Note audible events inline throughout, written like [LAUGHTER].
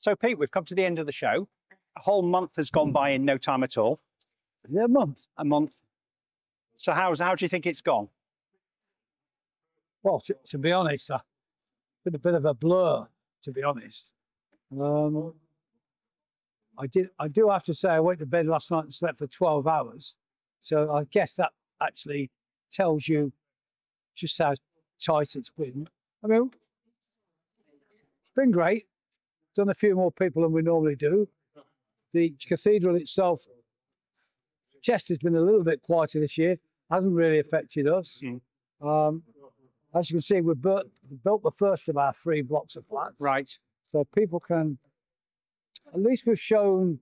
So, Pete, we've come to the end of the show. A whole month has gone by in no time at all. Yeah, a month. A month. So, how's how do you think it's gone? Well, to, to be honest, been a bit of a blur. To be honest, um, I did. I do have to say, I went to bed last night and slept for twelve hours. So I guess that actually tells you just how tight it's been. I mean, it's been great. Done a few more people than we normally do. The cathedral itself, Chester's been a little bit quieter this year. Hasn't really affected us. Mm. Um, as you can see, we built, built the first of our three blocks of flats. Right. So people can, at least we've shown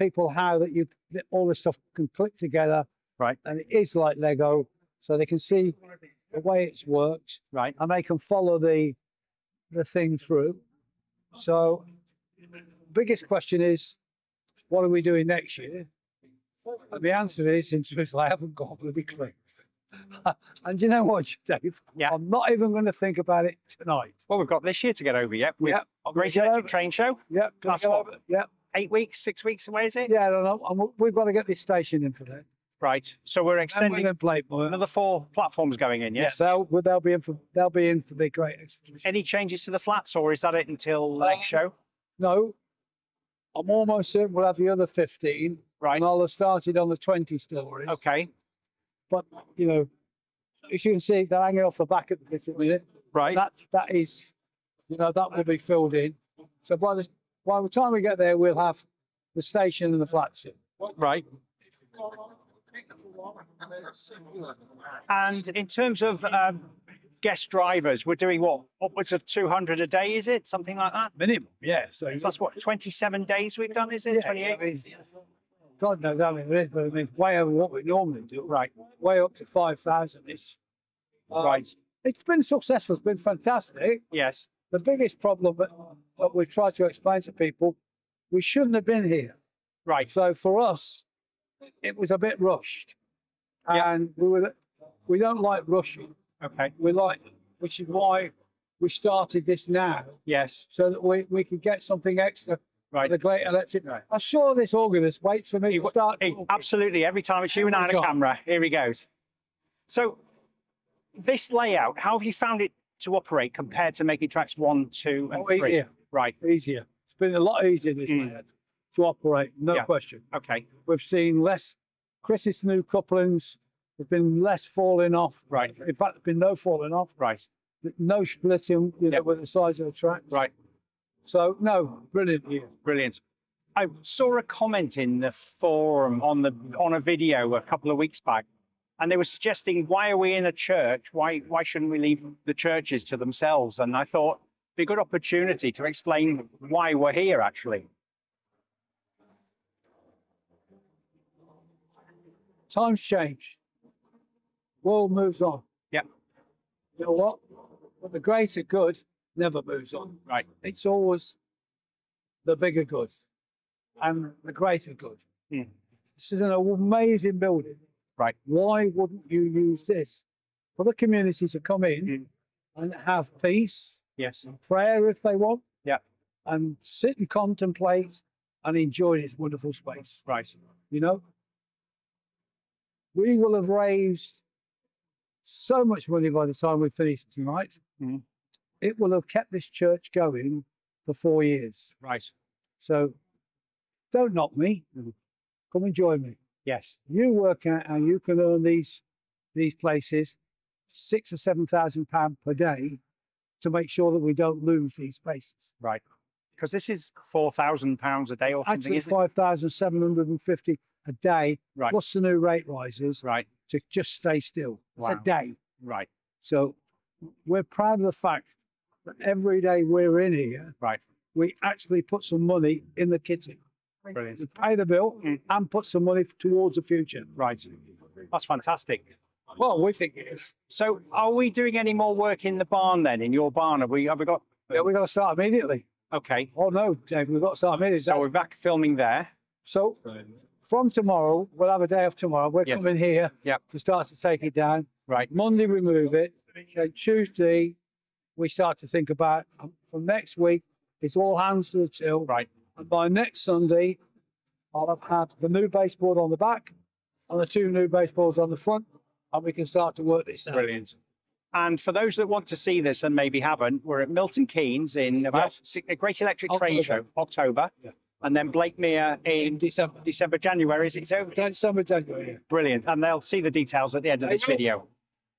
people how that you that all this stuff can click together. Right. And it is like Lego, so they can see the way it's worked, Right. and they can follow the the thing through. So, biggest question is, what are we doing next year? And the answer is, in truth, I haven't got a bloody clue. [LAUGHS] and you know what, Dave? Yeah. I'm not even going to think about it tonight. Well, we've got this year to get over yet. With Yeah. Great Electric Train Show. Yeah, gonna That's what- yeah, Eight weeks, six weeks away, is it? yeah. I don't know. And we- we've got to get this station in for that. Right. So we're extending another four platforms going in, yes? they'll they'll be in for they'll be in for the great exhibition. Any changes to the flats, or is that it until Uh, next show? No, I'm almost certain we'll have the other 15, Right. and I'll have started on the 20 stories. Okay. But you know, as you can see, they're hanging off the back at this minute. Right. That that is, you know, that will be filled in. So by the by the time we get there, we'll have the station and the flats in. Right. And in terms of um, guest drivers, we're doing what upwards of 200 a day, is it? Something like that. Minimum, yeah. So So that's what 27 days we've done, is it? Yeah, 28. I mean, God knows how many there is, but I mean, way over what we normally do. Right. Way up to 5,000. It's, um, Right. It's been successful. It's been fantastic. Yes. The biggest problem that, that we've tried to explain to people, we shouldn't have been here. Right. So for us, it was a bit rushed. Yeah. And we were, we don't like rushing. Okay. We like, which is why we started this now, Yes. so that we, we could get something extra Right. the great electric. Right. I'm sure this organist waits for me He to start. Talking. absolutely. Every time it's you and I on a camera, here he goes. So, this layout, how have you found it to operate compared to making tracks one, two, and Oh, three? easier. Right. easier. It's been a lot easier this Mm. layout to operate, no Yeah. question. Okay. We've seen less Chris's new couplings. There's been less falling off. Right. In fact, there's been no falling off. Right. No splitting, you know, Yep. with the size of the tracks. Right. So no, brilliant year. Brilliant. I saw a comment in the forum on the on a video a couple of weeks back, and they were suggesting, "Why are we in a church? Why why shouldn't we leave the churches to themselves?" And I thought be a good opportunity to explain why we're here. Actually, Times change. World moves on. Yep. You know what? But the greater good never moves on. right? It's always the bigger good and the greater good. Mm. This is an amazing building. Right. Why wouldn't you use this for the community to come in Mm. and have peace, Yes. prayer if they want, Yeah. and sit and contemplate and enjoy this wonderful space? Right. You know, we will have raised so much money by the time we finish tonight. Mhm. It will have kept this church going for four years. Right. So don't knock me. Mhm. Come and join me. Yes. You work out how you can earn these these places six or seven thousand pounds per day to make sure that we don't lose these spaces. Right. Because this is four thousand pounds a day or something. Actually, five thousand seven hundred and fifty a day Right. plus the new rate rises Right. to just stay still. It's a day. Right. So we're proud of the fact that every day we're in here, Right. we actually put some money in the kitty Brilliant. to pay the bill Mm. and put some money towards the future. Right. That's fantastic. Well, we think it is. So, are we doing any more work in the barn then? In your barn, have we? Have we got? Yeah, we've got to start immediately. Okay. Oh no, Dave, we've got to start immediately. So we're back filming there. So from tomorrow, we'll have a day off tomorrow. We're Yes. coming here Yep. to start to take it down. Right. Monday we move it. Then Tuesday we start to think about um, from next week It's all hands to the till. Right. And by next Sunday, I'll have had the new baseboard on the back and the two new baseboards on the front, and we can start to work this out. Brilliant. And for those that want to see this and maybe haven't, we're at Milton Keynes in about Yes. a Great Electric Train Show, October. October. Yeah. And then Blakemere In in December. December, January. Is it so? December, January. yeah. Brilliant. And they'll see the details at the end of this video.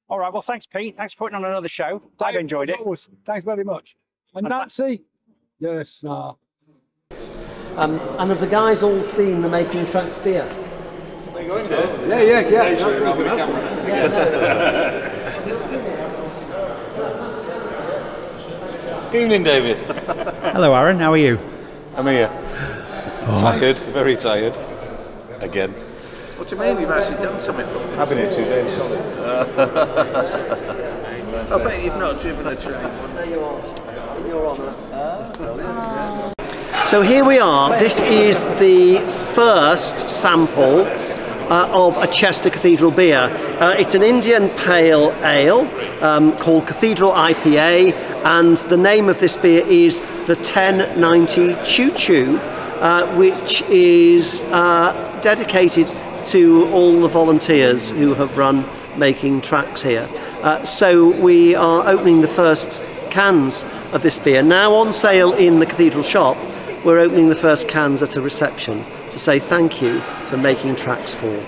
All right. Well, thanks, Pete. Thanks for putting on another show. I've Dave, enjoyed it. always, Thanks very much. And And tha- Nancy? Yes, nah. Um, and have the guys all seen the Making Tracks beer? Yeah, yeah, yeah. [LAUGHS] Evening, David. Hello, Aaron. How are you? I'm here. Tired, very tired. Again. What do you mean you've actually done something for them? I've been here two days. I bet you've not driven a train. There you are, in your honour. So here we are. This is the first sample uh, of a Chester Cathedral beer. Uh, it's an Indian Pale Ale um, called Cathedral IPA, and the name of this beer is the 1090 Choo Choo, uh, which is uh, dedicated to all the volunteers who have run making tracks here. Uh, so we are opening the first cans of this beer. Now on sale in the cathedral shop, we're opening the first cans at a reception to say thank you for making tracks for.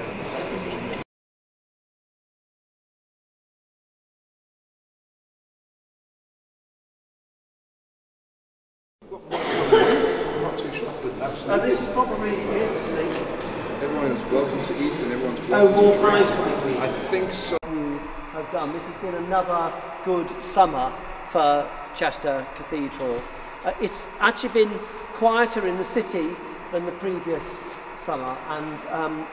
Uh, this is probably it, Everyone is welcome to eat and everyone's more to drink. pies I think so. has done. This has been another good summer for Chester Cathedral. Uh, it's actually been quieter in the city than the previous summer, and um,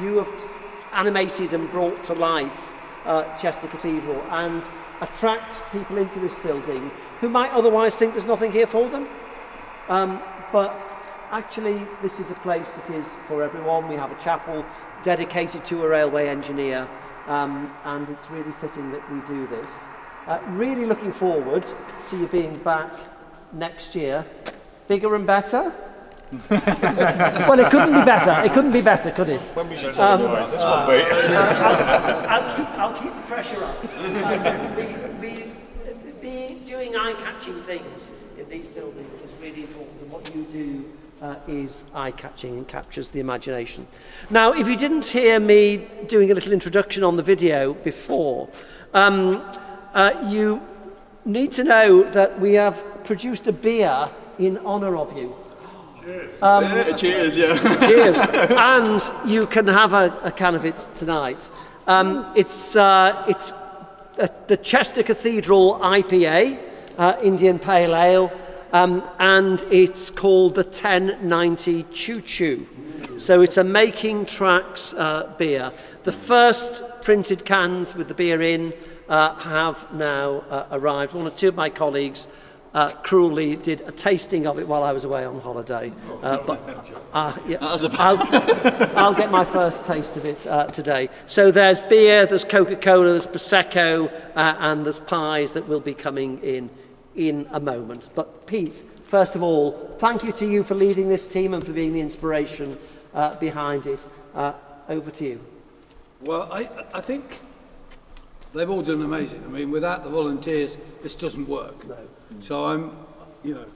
you have animated and brought to life uh, Chester Cathedral and attract people into this building who might otherwise think there's nothing here for them. Um, but actually, this is a place that is for everyone. We have a chapel dedicated to a railway engineer, um, and it's really fitting that we do this. Uh, really looking forward to you being back next year, bigger and better. [LAUGHS] well, it couldn't be better. It couldn't be better, could it? When we should um, this one, mate. I'll keep, I'll keep the pressure up. Um, [LAUGHS] we, we, be doing eye-catching things in these buildings is really important, and what you do uh, is eye-catching and captures the imagination. Now, if you didn't hear me doing a little introduction on the video before, um, uh, you need to know that we have produced a beer in honour of you. Cheers, Yeah, Cheers, yeah. Cheers. and you can have a, a can of it tonight. Um, it's uh, it's uh, the Chester Cathedral IPA, uh, Indian Pale Ale, um, and it's called the 1090 Choo Choo. So it's a making tracks uh, beer. The first printed cans with the beer in uh, have now uh, arrived. One or two of my colleagues uh, cruelly did a tasting of it while I was away on holiday. Uh, but uh, yeah, I'll, I'll get my first taste of it uh, today. So there's beer, there's Coca-Cola, there's Prosecco, uh, and there's pies that will be coming in in a moment. But Pete, first of all, thank you to you for leading this team and for being the inspiration uh, behind it. Uh, over to you. Well, I, I think they've all done amazing. I mean, without the volunteers, this doesn't work. No. So I'm, you know,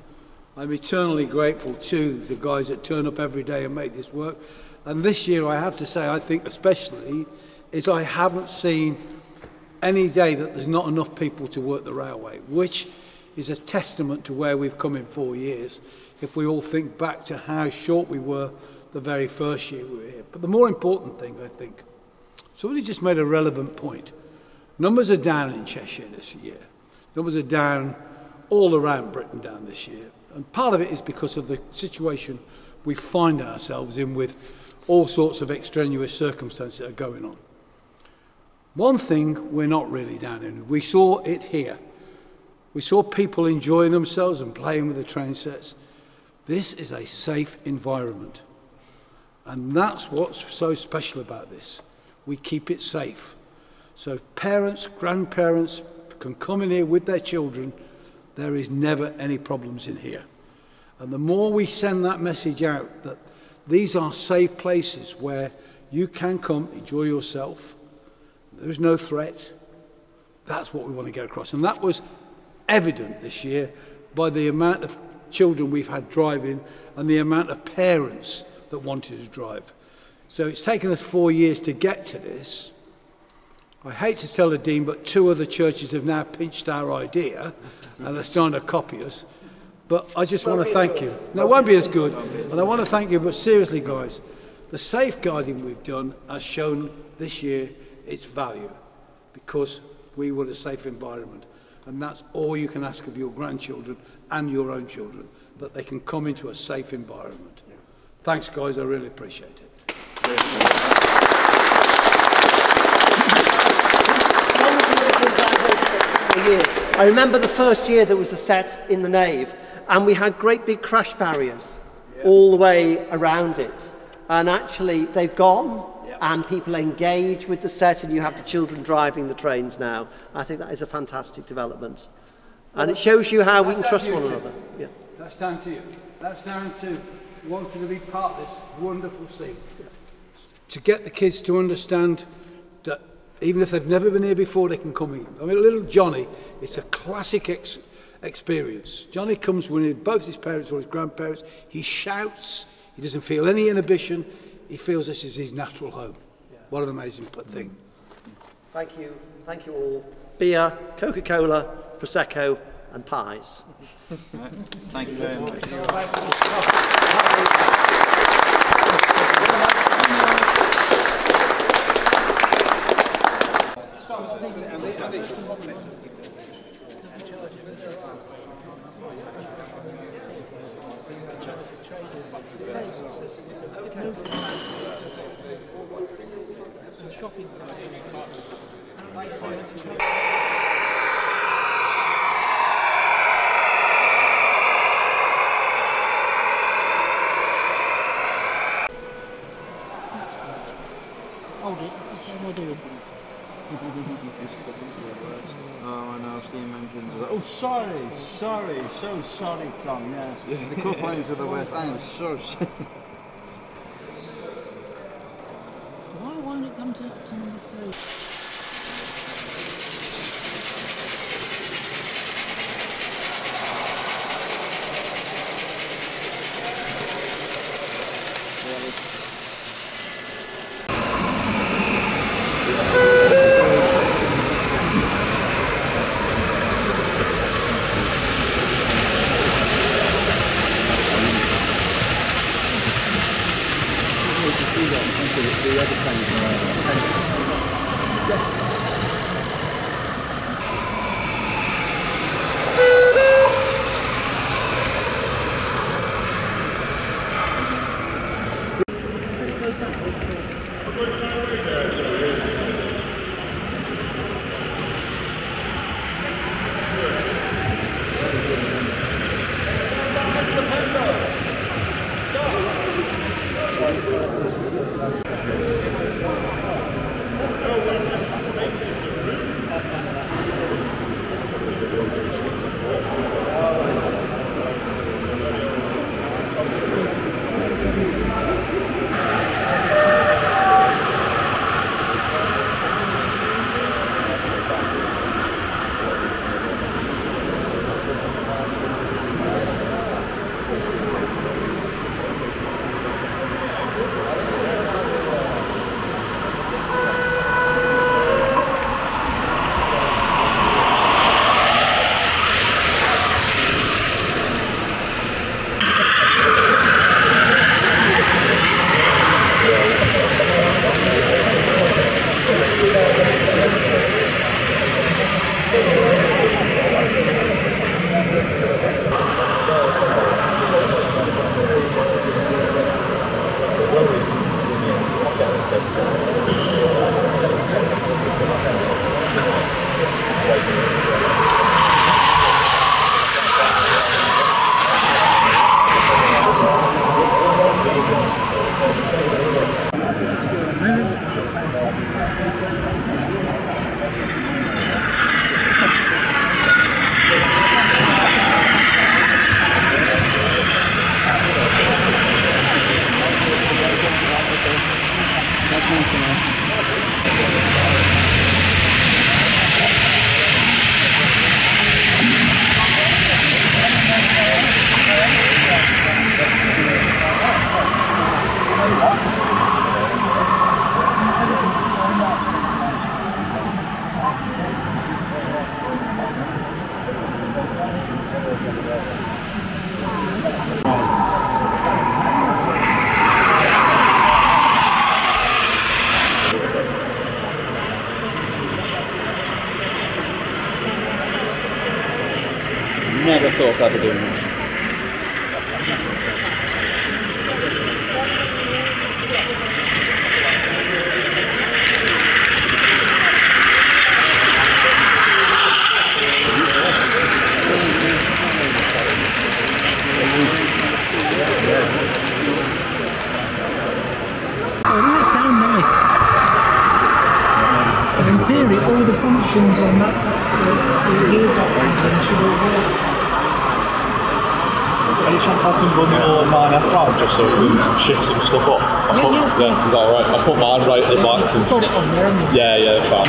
I'm eternally grateful to the guys that turn up every day and make this work. And this year, I have to say, I think especially, is I haven't seen any day that there's not enough people to work the railway, which is a testament to where we've come in four years. If we all think back to how short we were the very first year we were here. But the more important thing, I think, somebody just made a relevant point. Numbers are down in Cheshire this year. Numbers are down all around Britain down this year. And part of it is because of the situation we find ourselves in with all sorts of extraneous circumstances that are going on. One thing we're not really down in, we saw it here. We saw people enjoying themselves and playing with the train sets. This is a safe environment. And that's what's so special about this. We keep it safe. So parents, grandparents can come in here with their children. There is never any problems in here. And the more we send that message out that these are safe places where you can come, enjoy yourself, there is no threat, that's what we want to get across. And that was evident this year by the amount of children we've had driving and the amount of parents that wanted to drive. So it's taken us four years to get to this. I hate to tell the Dean, but two other churches have now pinched our idea and they're starting to copy us. But I just want to thank you. No, it won't be as good. And I want to thank you, but seriously, guys, the safeguarding we've done has shown this year its value because we want a safe environment. And that's all you can ask of your grandchildren and your own children, that they can come into a safe environment. Thanks, guys. I really appreciate it. I remember the first year there was a set in the nave, and we had great big crash barriers all the way around it. And actually, they've gone, and people engage with the set, and you have the children driving the trains now. I think that is a fantastic development. And it shows you how we can trust one another. Yeah. That's down to you. That's down to wanting to be part of this wonderful scene. To get the kids to understand that even if they've never been here before, they can come in. I mean, little Johnny, it's a classic ex- experience. Johnny comes with both his parents or his grandparents. He shouts. He doesn't feel any inhibition. He feels this is his natural home. What an amazing p- thing. Thank you. Thank you all. Beer, Coca-Cola, Prosecco, and pies. Thank you very much. Hold it. What am I doing? Oh, I know, steam engines. are- Oh, sorry, sorry, so sorry, Tom. Yeah, [LAUGHS] the couplings of the West. I am so [LAUGHS] sorry. Why won't it come to, to number three? So we can shift some stuff up? I Yeah, put, yeah. yeah, is that alright? I put mine right at the back. You've got it on there, haven't you? Yeah, yeah, fine.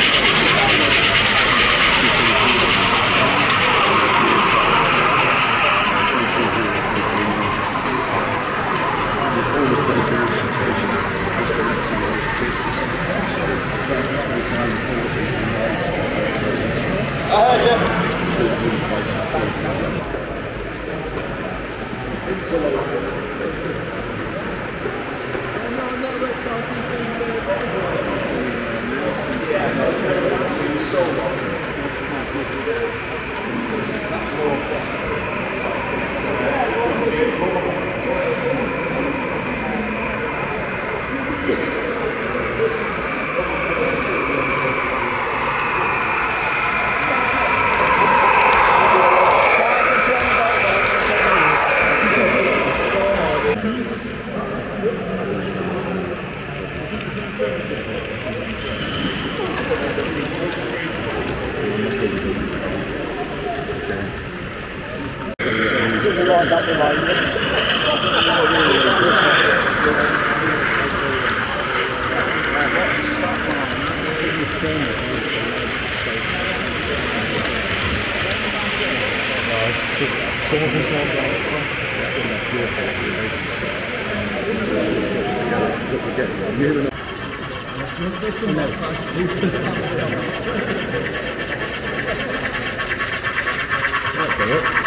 Okay.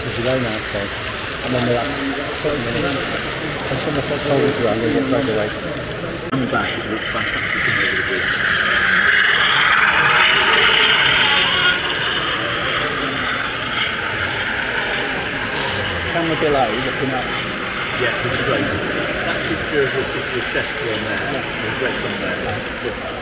Me to go now, so I'm on the last 30 minutes. If someone starts told me to, I'm going to get dragged away. I'm back, it looks fantastic in the. Camera delay, looking up. Yeah, it's great. That picture of the city of Chester on there, the great one there.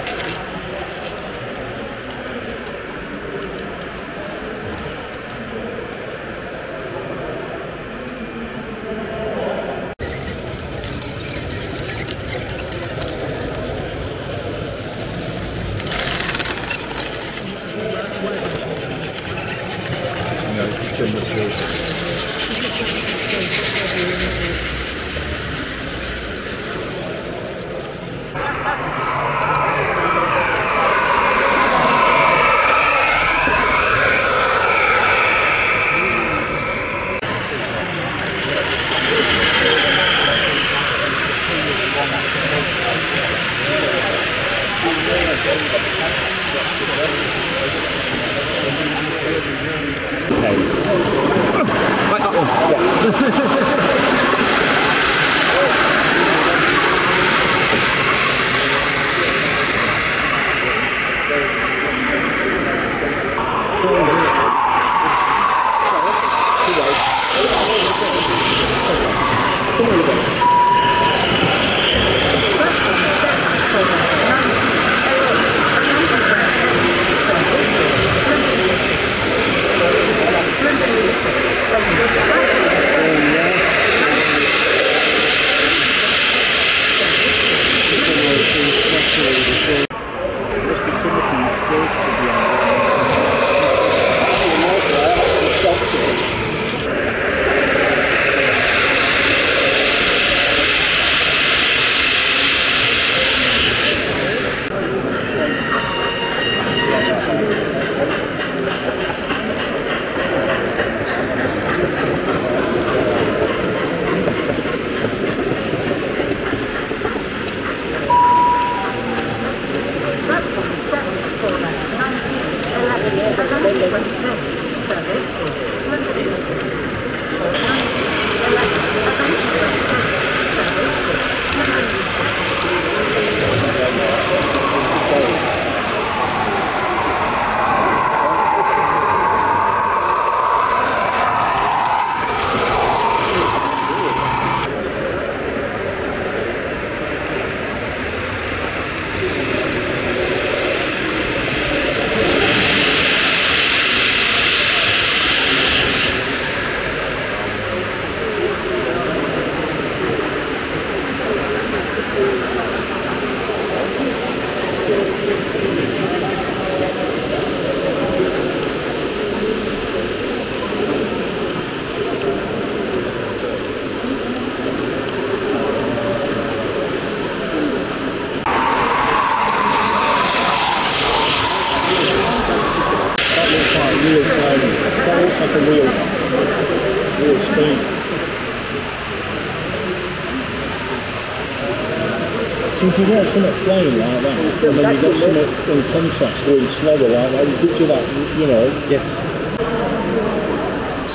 So if you got something flying like that, and then you got something in contrast going slower like that, you picture that, you know. Yes.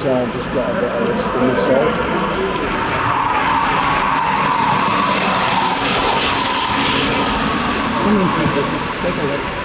So I've just got a bit of this for myself. Take a look.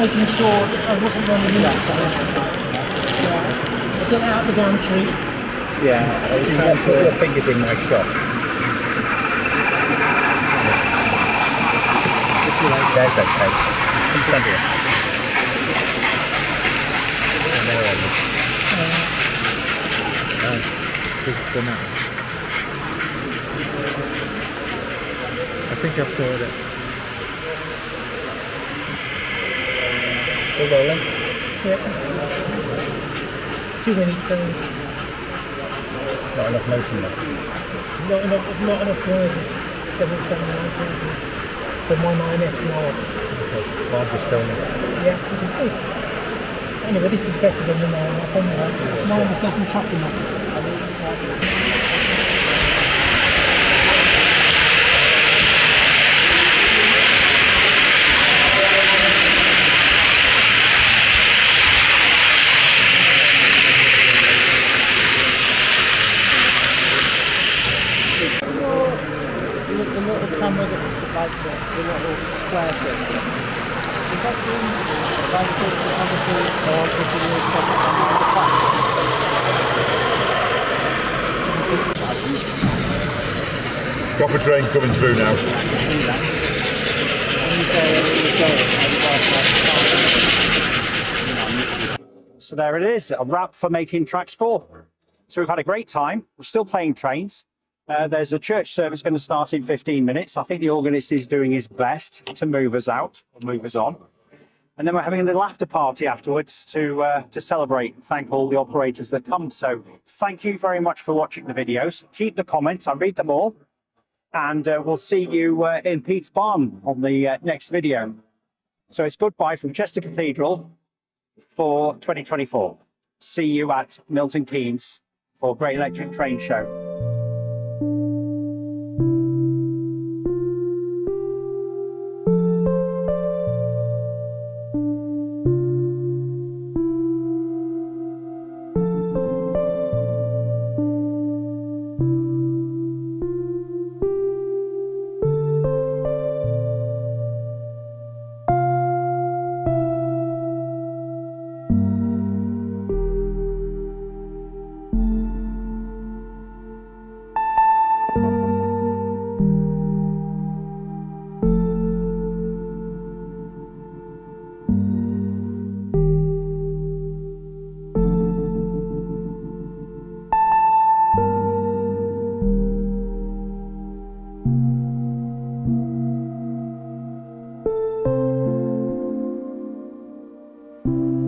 Making sure I wasn't running into something. Yeah. Get out of the gantry. Yeah, I was trying to put your fingers in my shop. That's okay. Come stand here. And there it oh, is. Oh, because it's done that. I think I've thought it. Still rolling? Yeah. Too many trains. Not enough motion left. Not enough, not enough drivers. Doesn't sound like it. So my 9F's now off. Okay. Well, I'm just filming. Yeah, which is good. Anyway, this is better than the 9F anyway. Mine just doesn't chop enough. I need to go. The little, the little camera that's like the, the little square thing. Is that doing like good photography or video stuff on the platform? Proper train coming through now. See that? When you say it was going, So there it is, a wrap for making tracks four. So we've had a great time. We're still playing trains. Uh, there's a church service going to start in 15 minutes. I think the organist is doing his best to move us out, or move us on. And then we're having a little after party afterwards to uh, to celebrate and thank all the operators that come. So thank you very much for watching the videos. Keep the comments, I read them all. And uh, we'll see you uh, in Pete's Barn on the uh, next video. So it's goodbye from Chester Cathedral for 2024. See you at Milton Keynes for Great Electric Train Show. you